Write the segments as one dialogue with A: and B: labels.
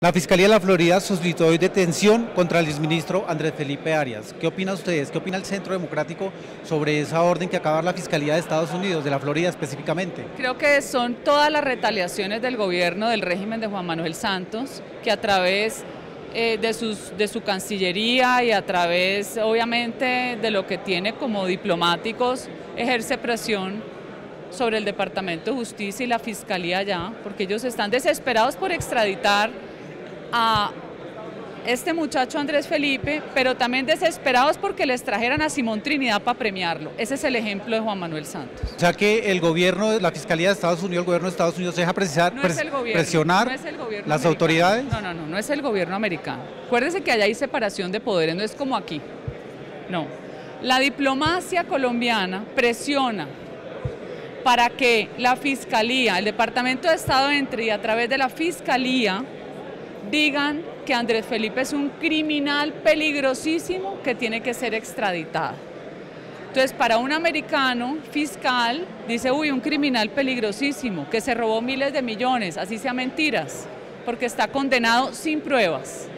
A: La Fiscalía de la Florida solicitó hoy detención contra el exministro Andrés Felipe Arias. ¿Qué opina ustedes? ¿Qué opina el Centro Democrático sobre esa orden que acaba la Fiscalía de Estados Unidos, de la Florida específicamente?
B: Creo que son todas las retaliaciones del gobierno del régimen de Juan Manuel Santos, que a través eh, de, sus, de su Cancillería y a través, obviamente, de lo que tiene como diplomáticos, ejerce presión sobre el Departamento de Justicia y la Fiscalía ya, porque ellos están desesperados por extraditar a este muchacho Andrés Felipe, pero también desesperados porque les trajeran a Simón Trinidad para premiarlo. Ese es el ejemplo de Juan Manuel Santos.
A: O sea que el gobierno, la Fiscalía de Estados Unidos, el gobierno de Estados Unidos deja precisar,
B: no es el gobierno,
A: presionar
B: no
A: las
B: americano.
A: autoridades.
B: No, no, no, no es el gobierno americano. Acuérdense que allá hay separación de poderes, no es como aquí. No. La diplomacia colombiana presiona para que la Fiscalía, el Departamento de Estado entre y a través de la Fiscalía digan que Andrés Felipe es un criminal peligrosísimo que tiene que ser extraditado. Entonces, para un americano fiscal, dice, uy, un criminal peligrosísimo que se robó miles de millones, así sea mentiras, porque está condenado sin pruebas.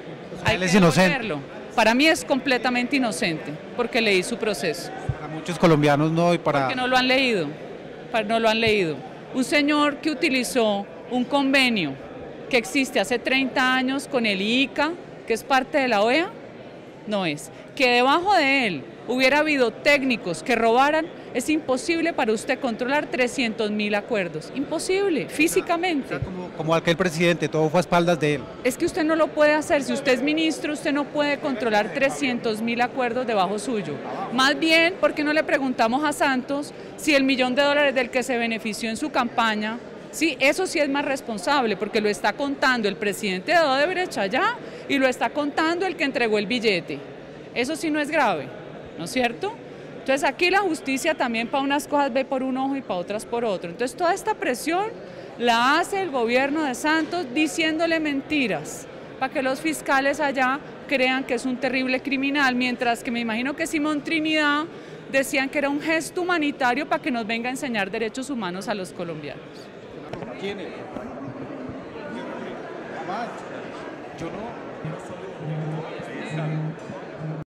A: Hay él es inocente.
B: Para mí es completamente inocente, porque leí su proceso.
A: Para muchos colombianos no, y para...
B: Porque no lo han leído, no lo han leído. Un señor que utilizó un convenio que existe hace 30 años con el ICA, que es parte de la OEA, no es. Que debajo de él hubiera habido técnicos que robaran, es imposible para usted controlar 300 mil acuerdos. Imposible, físicamente.
A: Como, como aquel presidente, todo fue a espaldas de él.
B: Es que usted no lo puede hacer. Si usted es ministro, usted no puede controlar 300 mil acuerdos debajo suyo. Más bien, ¿por qué no le preguntamos a Santos si el millón de dólares del que se benefició en su campaña Sí, eso sí es más responsable porque lo está contando el presidente de Odebrecht allá y lo está contando el que entregó el billete. Eso sí no es grave, ¿no es cierto? Entonces aquí la justicia también para unas cosas ve por un ojo y para otras por otro. Entonces toda esta presión la hace el gobierno de Santos diciéndole mentiras para que los fiscales allá crean que es un terrible criminal, mientras que me imagino que Simón Trinidad decían que era un gesto humanitario para que nos venga a enseñar derechos humanos a los colombianos.
A: ¿Quién es? Jamás. Yo no.